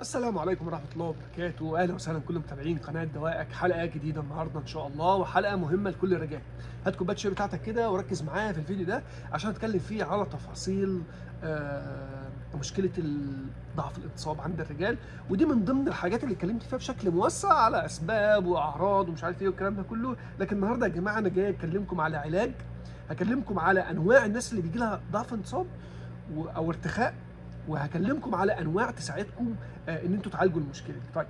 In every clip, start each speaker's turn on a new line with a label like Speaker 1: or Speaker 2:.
Speaker 1: السلام عليكم ورحمة الله وبركاته، أهلا وسهلا كل متابعين قناة دوائك، حلقة جديدة النهاردة إن شاء الله وحلقة مهمة لكل الرجال. هات كوباية الشاي بتاعتك كده وركز معايا في الفيديو ده عشان أتكلم فيه على تفاصيل آه مشكلة ضعف الانتصاب عند الرجال. ودي من ضمن الحاجات اللي اتكلمت فيها بشكل موسع على أسباب وأعراض ومش عارف إيه والكلام ده كله، لكن النهاردة يا جماعة أنا جاي أكلمكم على علاج، هكلمكم على أنواع الناس اللي بيجي لها ضعف انتصاب أو ارتخاء. وهكلمكم على أنواع تساعدكم آه، إن أنتوا تعالجوا المشكلة دي. طيب.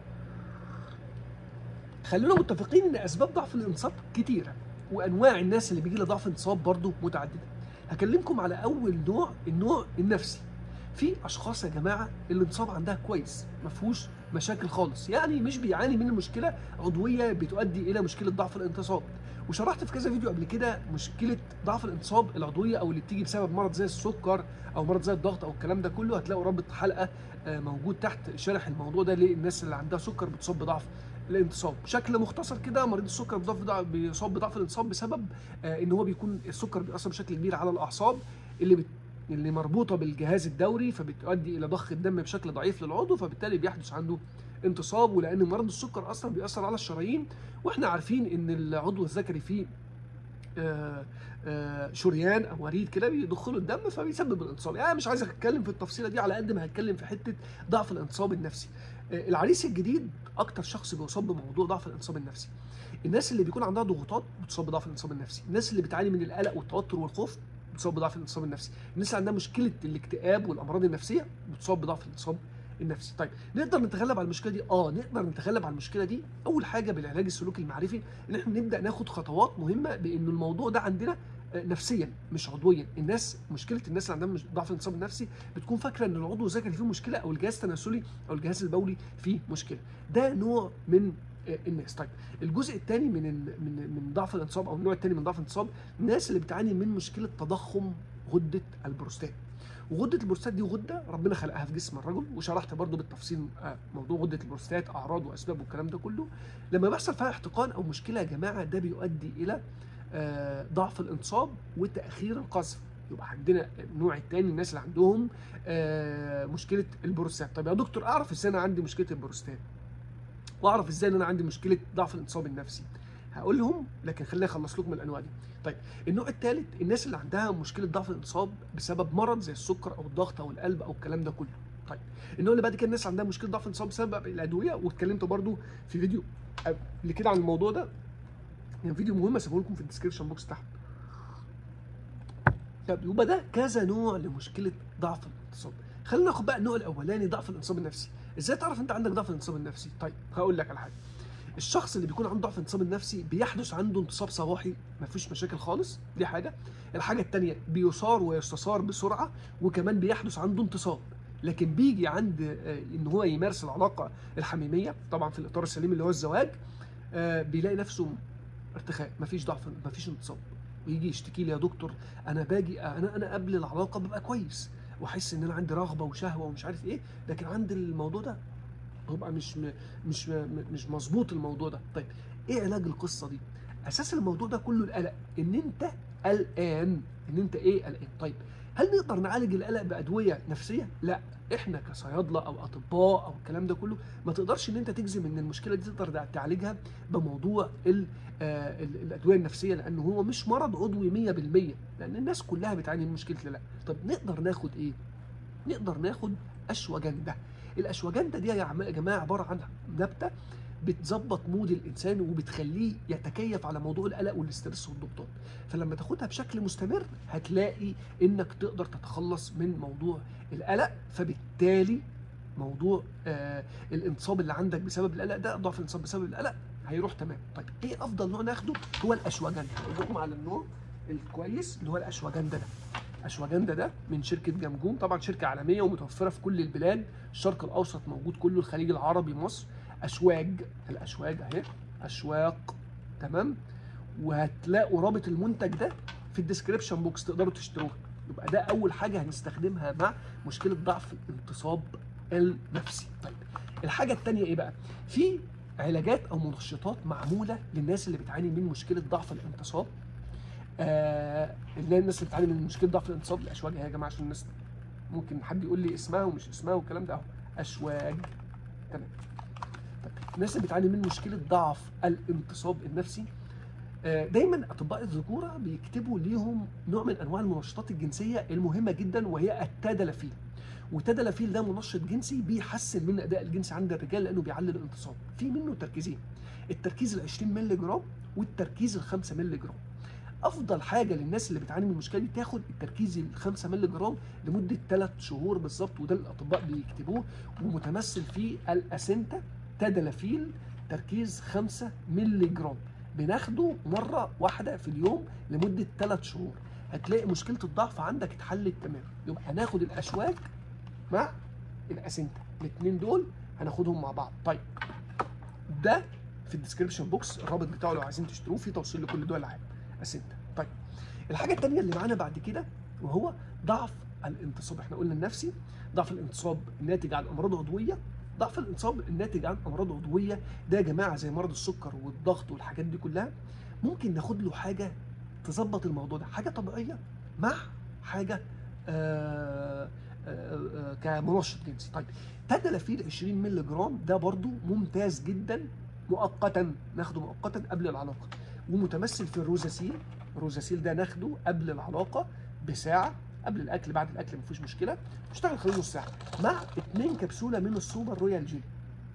Speaker 1: خلينا متفقين إن أسباب ضعف الانصاب كتيرة وأنواع الناس اللي بيجي لها ضعف انصاب برضو متعددة. هكلمكم على أول نوع النوع النفسي. في أشخاص يا جماعة الانصاب عندها كويس ما فيهوش مشاكل خالص. يعني مش بيعاني من مشكله عضوية بتؤدي إلى مشكلة ضعف الانتصاب. وشرحت في كذا فيديو قبل كده مشكلة ضعف الانتصاب العضوية أو اللي بتيجي بسبب مرض زي السكر أو مرض زي الضغط أو الكلام ده كله هتلاقوا رابط حلقه آه، موجود تحت شارح الموضوع ده للناس اللي عندها سكر بتصاب بضعف الانتصاب. بشكل مختصر كده مريض السكر بيصاب بضعف الانتصاب بسبب آه، إن هو بيكون السكر بيأثر بشكل كبير على الأعصاب اللي بت اللي مربوطة بالجهاز الدوري فبتؤدي إلى ضخ الدم بشكل ضعيف للعضو فبالتالي بيحدث عنده انتصاب ولان مرض السكر أصلا بيأثر على الشرايين. وإحنا عارفين إن العضو الذكري فيه آه، آه، شريان أو وريد كده بيدخلوا الدم فبيسبب الانتصاب. يعني مش عايز أتكلم في التفصيلة دي على قد ما هتكلم في حتة ضعف الانتصاب النفسي. آه، العريس الجديد أكتر شخص بيصاب بموضوع ضعف الانتصاب النفسي. الناس اللي بيكون عندها ضغوطات بتصاب بضعف الانتصاب النفسي. الناس اللي بتعاني من القلق والتوتر والخوف بتصاب بضعف الانتصاب النفسي. الناس اللي عندها مشكلة الاكتئاب والأمراض النفسية بتصاب بضعف الانتصاب النفسي طيب نقدر نتغلب على المشكلة دي؟ آه نقدر نتغلب على المشكلة دي. أول حاجة بالعلاج السلوكي المعرفي إن إحنا نبدأ ناخد خطوات مهمة بإن الموضوع ده عندنا آه، نفسيا مش عضويا. الناس مشكلة الناس اللي عندها ضعف الانتصاب النفسي بتكون فاكرة إن العضو الذكري فيه مشكلة أو الجهاز التناسلي أو الجهاز البولي فيه مشكلة. ده نوع من آه، الناس. طيب الجزء الثاني من من من ضعف الانتصاب أو النوع الثاني من ضعف الانتصاب الناس اللي بتعاني من مشكلة تضخم غدة البروستات. وغدة البروستات دي غدة ربنا خلقها في جسم الرجل وشرحت برضو بالتفصيل آه، موضوع غدة البروستات أعراض وأسباب والكلام ده كله. لما بيحصل فيها احتقان أو مشكلة يا جماعة ده بيؤدي إلى آه، ضعف الانتصاب وتأخير القذف. يبقى عندنا النوع الثاني الناس اللي عندهم آه، مشكلة البروستات. طب يا دكتور أعرف إزاي أنا عندي مشكلة البروستات؟ وأعرف إزاي إن أنا عندي مشكلة ضعف الانتصاب النفسي؟ هقول لهم لكن خليني أخلص لكم الأنواع دي. طيب النوع الثالث الناس اللي عندها مشكلة ضعف الانتصاب بسبب مرض زي السكر أو الضغط أو القلب أو الكلام ده كله. طيب النوع اللي بعد كده الناس عندها مشكلة ضعف الانتصاب بسبب الأدوية واتكلمت برضو في فيديو قبل كده عن الموضوع ده. يعني فيديو مهم اسيبه لكم في ال description box تحت. طب يبقى ده كذا نوع لمشكلة ضعف الانتصاب خلينا ناخد بقى النوع الأولاني ضعف الانتصاب النفسي. إزاي تعرف أنت عندك ضعف الانتصاب النفسي؟ طيب هقول لك على حاجة. الشخص اللي بيكون عنده ضعف الانتصاب النفسي بيحدث عنده انتصاب صباحي ما فيش مشاكل خالص دي حاجة. الحاجة الثانية بيثار ويستثار بسرعة وكمان بيحدث عنده انتصاب. لكن بيجي عند آه، إن هو يمارس العلاقة الحميمية طبعا في الإطار السليم اللي هو الزواج آه، بيلاقي نفسه ارتخاء مفيش ضعف مفيش انتصاب. ويجي يشتكي لي يا دكتور أنا باجي أنا أنا قبل العلاقة ببقى كويس وأحس إن أنا عندي رغبة وشهوة ومش عارف إيه لكن عند الموضوع ده ببقى مش م- مش م- مش مظبوط الموضوع ده. طيب إيه علاج القصة دي؟ أساس الموضوع ده كله القلق. إن أنت قلقان. إن أنت إيه؟ قلقان. طيب هل نقدر نعالج القلق بأدوية نفسية؟ لا. إحنا كصيادلة أو أطباء أو الكلام ده كله ما تقدرش إن أنت تجزم إن المشكلة دي تقدر تعالجها بموضوع ال آه ال- الأدوية النفسية لأن هو مش مرض عضوي 100% لأن الناس كلها بتعاني من مشكلة القلق. طب نقدر ناخد إيه؟ نقدر ناخد اشواجندا الاشواجندا دي يا جماعة عبارة عن نبتة بتظبط مود الإنسان وبتخليه يتكيف على موضوع القلق والاسترس والضغوطات فلما تاخدها بشكل مستمر هتلاقي إنك تقدر تتخلص من موضوع القلق فبالتالي موضوع آه الانتصاب اللي عندك بسبب القلق ده ضعف الانتصاب بسبب القلق هيروح تمام. طيب إيه أفضل نوع ناخده؟ هو الاشواجندا أقول على النوع الكويس اللي هو الاشواجندا ده. الاشواجندا ده من شركة جمجوم طبعا شركة عالمية ومتوفرة في كل البلاد. الشرق الأوسط موجود كله الخليج العربي مصر. أشواج الأشواج أهي أشواق تمام. وهتلاقوا رابط المنتج ده في ال description box تقدروا تشتروه. يبقى ده أول حاجة هنستخدمها مع مشكلة ضعف الانتصاب النفسي. طيب الحاجة الثانية إيه بقى؟ في علاجات أو منشطات معمولة للناس اللي بتعاني من مشكلة ضعف الانتصاب. آه اللي الناس اللي بتعاني من مشكلة ضعف الانتصاب الأشواج. اهي يا جماعة؟ عشان الناس ممكن حد يقول لي اسمها ومش اسمها والكلام ده أهو. أشواج. تمام. طيب الناس اللي بتعاني من مشكلة ضعف الانتصاب النفسي آه، دايما أطباء الذكورة بيكتبوا ليهم نوع من أنواع المنشطات الجنسية المهمة جدا وهي التادلافيل والتادلافيل ده منشط جنسي بيحسن من الاداء الجنسي عند الرجال لأنه بيعلي الانتصاب في منه تركيزين التركيز ال 20 مللي جرام والتركيز ال 5 مللي جرام. أفضل حاجة للناس اللي بتعاني من المشكلة دي تاخد التركيز ال 5 مللي جرام لمدة 3 شهور بالظبط وده الأطباء بيكتبوه. ومتمثل في الاسنتا تادلافيل تركيز 5 مللي جرام. بناخده مرة واحدة في اليوم لمدة 3 شهور. هتلاقي مشكلة الضعف عندك اتحلت تماما. يبقى هناخد الأشواج مع الاسنتا الاثنين دول هناخدهم مع بعض. طيب ده في ال description box الرابط بتاعه لو عايزين تشتروه. في توصيل لكل دول العالم. اسنتا طيب الحاجة الثانية اللي معانا بعد كده وهو ضعف الانتصاب. إحنا قلنا النفسي ضعف الانتصاب الناتج عن أمراض عضوية. ضعف الانتصاب الناتج عن أمراض عضوية ده يا جماعة زي مرض السكر والضغط والحاجات دي كلها ممكن ناخد له حاجة تظبط الموضوع ده. حاجة طبيعية مع حاجة آه آه آه كمنشط جنسي. طيب تدلافيل 20 مللي جرام ده برضو ممتاز جدا مؤقتا ناخده مؤقتا قبل العلاقة. ومتمثل في الروزاسيل. الروزاسيل ده ناخده قبل العلاقة بساعة قبل الأكل بعد الأكل مفيش مشكلة. اشتغل خلال نص ساعه مع اتنين كبسولة من ال super royal jelly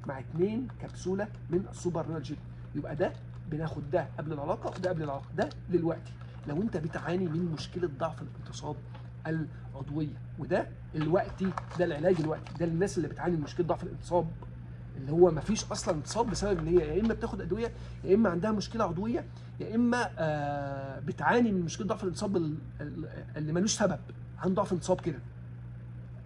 Speaker 1: مع اتنين كبسولة من ال super royal jelly يبقى ده بناخد ده قبل العلاقة وده قبل العلاقة. ده دلوقتي لو انت بتعاني من مشكلة ضعف الانتصاب العضوية وده الوقتي ده العلاج الوقتي ده للناس اللي بتعاني من مشكلة ضعف الانتصاب اللي هو ما فيش أصلا انتصاب بسبب إن هي يا إما بتاخد أدوية يا إما عندها مشكلة عضوية يا إما آه بتعاني من مشكلة ضعف الانتصاب ال- ال- اللي ملوش سبب عنده ضعف انتصاب كده.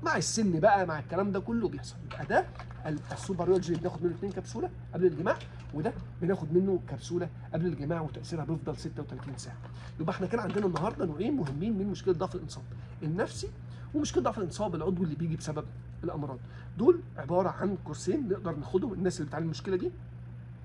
Speaker 1: مع السن بقى مع الكلام ده كله بيحصل. يبقى ده ال- السوبر جيل بناخد منه 2 كبسولة قبل الجماع وده بناخد منه كبسولة قبل الجماع وتأثيرها بيفضل 36 ساعة. يبقى إحنا كان عندنا النهارده نوعين مهمين من مشكلة ضعف الانتصاب النفسي ومشكلة ضعف الانتصاب العضوي اللي بيجي بسبب الأمراض. دول عبارة عن كورسين نقدر ناخدهم. الناس اللي بتعاني المشكلة دي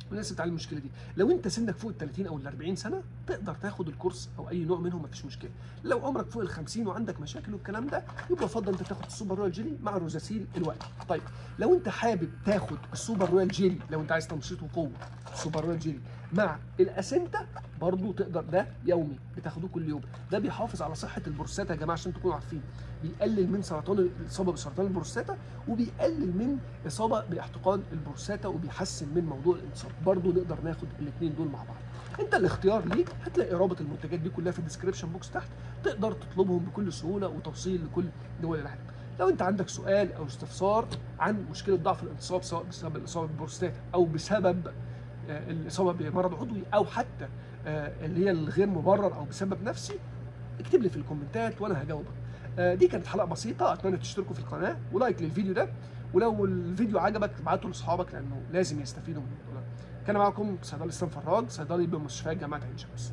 Speaker 1: والناس اللي بتعاني المشكلة دي. لو انت سنك فوق ال 30 أو ال 40 سنة تقدر تاخد الكورس أو أي نوع منهم مفيش مشكلة. لو عمرك فوق ال 50 وعندك مشاكل والكلام ده يبقى يفضل انت تاخد ال super royal jelly مع الروزاسيل الوقتي طيب لو انت حابب تاخد ال super royal jelly لو انت عايز تنشيط وقوة ال super royal jelly مع الاسنتا برضو تقدر ده يومي بتاخدوه كل يوم. ده بيحافظ على صحة البروستاتا يا جماعة عشان تكونوا عارفين. بيقلل من سرطان الاصابه بسرطان البروستاتا وبيقلل من إصابة باحتقان البروستاتا وبيحسن من موضوع الانتصاب برضو نقدر ناخد الاثنين دول مع بعض. انت الاختيار ليك هتلاقي رابط المنتجات دي كلها في ال description box تحت. تقدر تطلبهم بكل سهولة وتوصيل لكل دول العالم. لو انت عندك سؤال أو استفسار عن مشكلة ضعف الانتصاب سواء بسبب الإصابة بالبروستاتا أو بسبب الاصابه بمرض عضوي أو حتى آه، اللي هي الغير مبرر أو بسبب نفسي اكتب لي في الكومنتات وأنا هجاوبك. آه، دي كانت حلقة بسيطة أتمنى تشتركوا في القناة و like للفيديو ده ولو الفيديو عجبك ابعته لأصحابك لأنه لازم يستفيدوا من الموضوع ده كان معاكم صيدلي إسلام فراج صيدلي بمستشفيات جامعة عين شمس.